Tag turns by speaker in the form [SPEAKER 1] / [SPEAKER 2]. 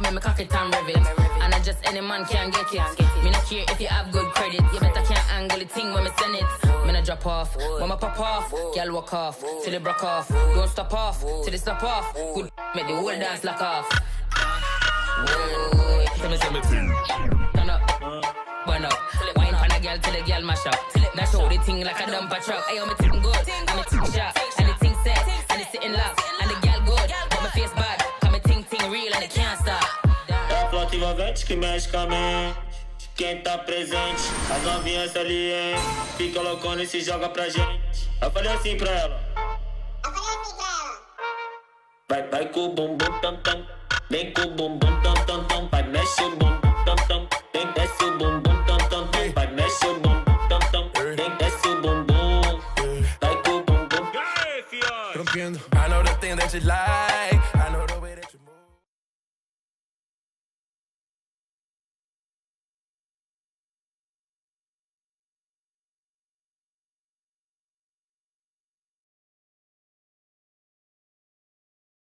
[SPEAKER 1] me, me cock it and rev it. And I just any man can get it. Me not care if you have good credit. You better can't angle the thing when me send it. Me not drop off, when me pop off. Girl walk off, till it broke off. Don't stop off, till it stop off. Good make the whole dance lock off. Whoa, tell me, me, turn up, burn up. Wine pan a girl till the girl mash up. Now show the thing like a dumper truck. Hey, I'm a thing good,
[SPEAKER 2] envolvente que mexe com a mente. Quem tá presente, as novinhas salientes. Fica loucona e se joga pra gente. Eu falei assim pra ela.
[SPEAKER 3] Eu falei assim pra ela.
[SPEAKER 2] Vai, vai com o bumbum tam tam. Vem com o bumbum tam tam tam. Vai, mexe o bumbum tam tam. Vem, desce o bumbum tam tam tam. Vai, mexe o bumbum tam tam. Vem, desce o bumbum. Vai com o bumbum.
[SPEAKER 4] Rompiendo. I know the thing that you like.